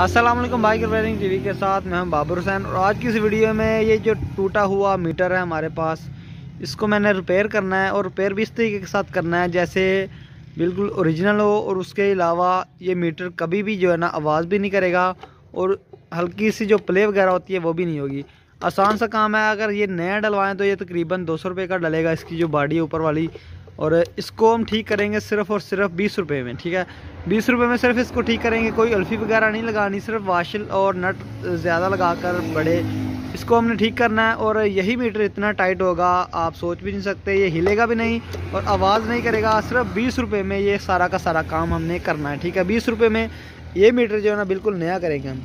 Aslam bike repairing TV के साथ मैं हम बाबर हुसैन और आज की इस वीडियो में ये जो टूटा हुआ मीटर है हमारे पास, इसको मैंने रिपेयर करना है और रिपेयर भी इस तरीके के साथ करना है, जैसे बिल्कुल ओरिजिनल हो और उसके अलावा ये मीटर कभी भी जो है ना आवाज़ भी नहीं करेगा और हल्की सी जो प्ले वगैरह होती है वो भी नहीं होगी। आसान सा काम है, अगर ये नया डलवाएँ तो ये तकरीबन दो सौ का डलेगा, इसकी जो बॉडी है ऊपर वाली और इसको हम ठीक करेंगे सिर्फ़ और सिर्फ़ बीस रुपये में, ठीक है? बीस रुपये में सिर्फ़ इसको ठीक करेंगे, कोई अल्फ़ी वगैरह नहीं लगानी, सिर्फ़ वाशल और नट ज़्यादा लगा कर बड़े। इसको हमने ठीक करना है और यही मीटर इतना टाइट होगा, आप सोच भी नहीं सकते, ये हिलेगा भी नहीं और आवाज़ नहीं करेगा, सिर्फ़ बीस रुपये में ये सारा का सारा काम हमने करना है, ठीक है? बीस रुपये में ये मीटर जो है ना, बिल्कुल नया करेंगे हम।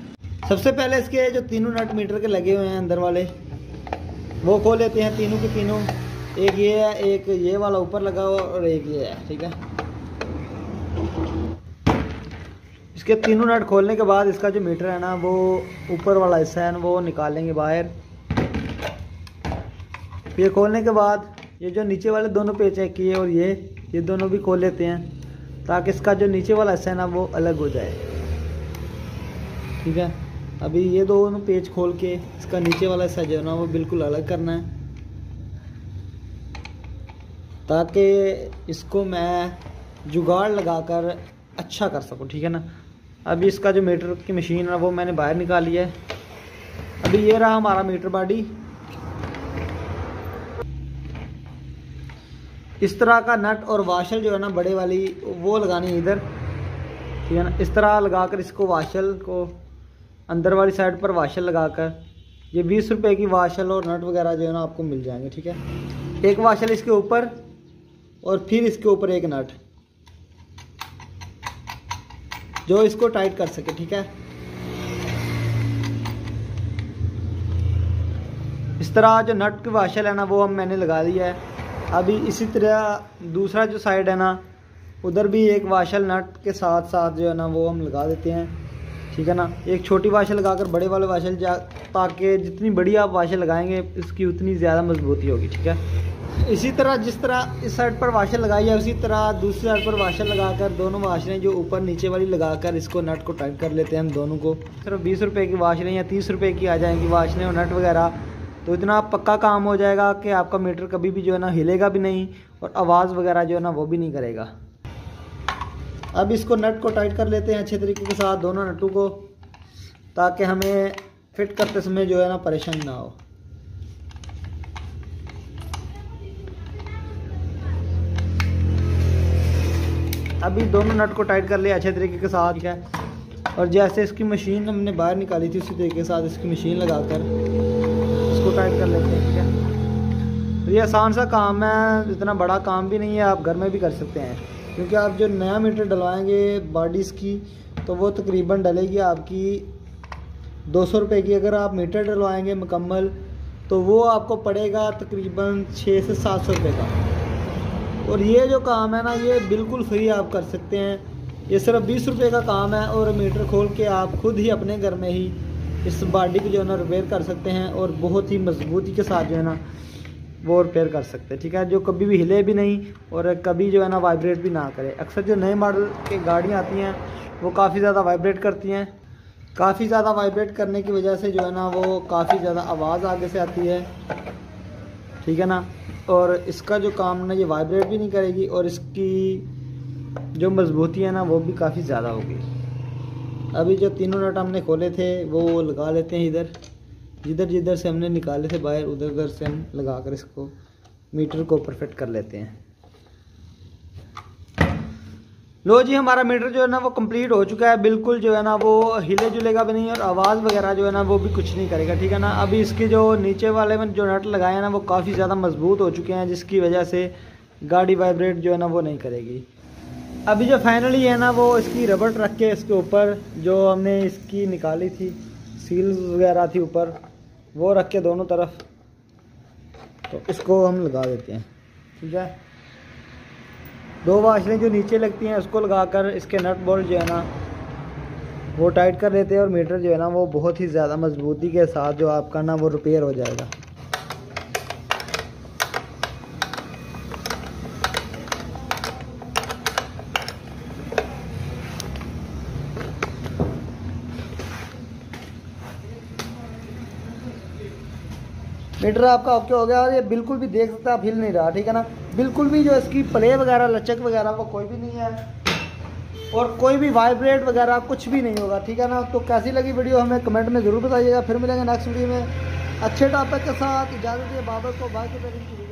सबसे पहले इसके जो तीनों नट मीटर के लगे हुए हैं अंदर वाले, वो खोल लेते हैं, तीनों के तीनों। एक ये है, एक ये वाला ऊपर लगा हुआ और एक ये है, ठीक है? इसके तीनों नट खोलने के बाद इसका जो मीटर है ना, वो ऊपर वाला हिस्सा है ना, वो निकालेंगे बाहर। ये खोलने के बाद ये जो नीचे वाले दोनों पेच है किए और ये ये दोनों भी खोल लेते हैं, ताकि इसका जो नीचे वाला हिस्सा है ना, वो अलग हो जाए। ठीक है? अभी ये दोनों पेज खोल के इसका नीचे वाला हिस्सा जो है ना, वो बिल्कुल अलग करना है। ताकि इसको मैं जुगाड़ लगाकर अच्छा कर सकूँ, ठीक है ना? अभी इसका जो मीटर की मशीन है, वो मैंने बाहर निकाली है। अभी ये रहा हमारा मीटर बॉडी इस तरह का नट और वाशल जो है ना, बड़े वाली, वो लगानी है इधर। ठीक है ना? इस तरह लगाकर इसको वाशल को अंदर वाली साइड पर वाशल लगाकर, ये बीस रुपए की वाशल और नट वगैरह जो है ना, आपको मिल जाएँगे, ठीक है? एक वाशल इसके ऊपर और फिर इसके ऊपर एक नट। जो इसको टाइट कर सके, ठीक है? इस तरह जो नट की वाशल है ना, वो हम मैंने लगा दिया है। अभी इसी तरह दूसरा जो साइड है ना, उधर भी एक वाशल नट के साथ साथ जो है ना, वो हम लगा देते हैं। ठीक है ना? एक छोटी वाशल लगाकर बड़े वाले वाशल जा, ताकि जितनी बड़ी आप वाशल लगाएँगे, इसकी उतनी ज़्यादा मजबूती होगी, ठीक है? इसी तरह जिस तरह इस साइड पर वाशर लगाई है, उसी तरह दूसरी साइड पर वाशल लगाकर दोनों वाशरें जो ऊपर नीचे वाली लगाकर इसको नट को टाइट कर लेते हैं हम दोनों को। सिर्फ़ बीस रुपए की वाशलें या तीस रुपए की आ जाएँगी वाशरें और नट वगैरह। तो इतना पक्का काम हो जाएगा कि आपका मीटर कभी भी जो है ना हिलेगा भी नहीं और आवाज़ वगैरह जो है ना वो भी नहीं करेगा। अब इसको नट को टाइट कर लेते हैं अच्छे तरीके के साथ दोनों नटों को, ताकि हमें फिट करते समय जो है ना परेशानी ना हो। अभी दोनों नट को टाइट कर लिया अच्छे तरीके के साथ। है और जैसे इसकी मशीन हमने बाहर निकाली थी, उसी तरीके के साथ इसकी मशीन लगाकर इसको टाइट कर लेते हैं, ठीक है? ये आसान सा काम है, इतना बड़ा काम भी नहीं है, आप घर में भी कर सकते हैं। क्योंकि आप जो नया मीटर डलवाएँगे बॉडीज़ की तो वो तकरीबन डलेगी आपकी दो सौ रुपये की। अगर आप मीटर डलवाएँगे मुकम्मल तो वो आपको पड़ेगा तकरीबन छः से सात सौ रुपये का। और ये जो काम है ना, ये बिल्कुल फ्री आप कर सकते हैं। ये सिर्फ़ बीस रुपये का काम है और मीटर खोल के आप खुद ही अपने घर में ही इस बॉडी को जो है ना रिपेयर कर सकते हैं और बहुत ही मजबूती के साथ जो है ना, वो रिपेयर कर सकते हैं, ठीक है? जो कभी भी हिले भी नहीं और कभी जो है ना वाइब्रेट भी ना करे। अक्सर जो नए मॉडल की गाड़ियाँ आती हैं, वो काफ़ी ज़्यादा वाइब्रेट करती हैं। काफ़ी ज़्यादा वाइब्रेट करने की वजह से जो है ना, वो काफ़ी ज़्यादा आवाज़ आगे से आती है। ठीक है ना? और इसका जो काम ना, ये वाइब्रेट भी नहीं करेगी और इसकी जो मजबूती है ना, वो भी काफ़ी ज़्यादा होगी। अभी जो तीनों नट हमने खोले थे, वो लगा लेते हैं इधर। जिधर जिधर से हमने निकाले थे बाहर, उधर उधर से हम लगा कर इसको मीटर को परफेक्ट कर लेते हैं। लो जी, हमारा मीटर जो है ना, वो कंप्लीट हो चुका है। बिल्कुल जो है ना, वो हिले जुलेगा भी नहीं और आवाज़ वगैरह जो है ना, वो भी कुछ नहीं करेगा, ठीक है ना? अभी इसके जो नीचे वाले में जो नट लगाए हैं ना, वो काफ़ी ज़्यादा मज़बूत हो चुके हैं, जिसकी वजह से गाड़ी वाइब्रेट जो है ना, वो नहीं करेगी। अभी जो फाइनली है ना, वो इसकी रबड़ रख के इसके ऊपर जो हमने इसकी निकाली थी सील वगैरह थी ऊपर, वो रख के दोनों तरफ़ तो इसको हम लगा देते हैं, ठीक है? दो वाशलें जो नीचे लगती हैं, उसको लगाकर इसके नट बोल्ट जो है ना, वो टाइट कर लेते हैं और मीटर जो है ना, वो बहुत ही ज़्यादा मजबूती के साथ जो आपका ना, वो रिपेयर हो जाएगा। मीटर आपका ओके हो गया और ये बिल्कुल भी देख सकते आप हिल नहीं रहा, ठीक है ना? बिल्कुल भी जो इसकी प्ले वगैरह, लचक वगैरह, वो कोई भी नहीं है। और कोई भी वाइब्रेट वगैरह कुछ भी नहीं होगा, ठीक है ना? तो कैसी लगी वीडियो हमें कमेंट में ज़रूर बताइएगा। फिर मिलेंगे नेक्स्ट वीडियो में। अच्छे टॉपिक के साथ, इजाज़त दिए बाबर को बाय के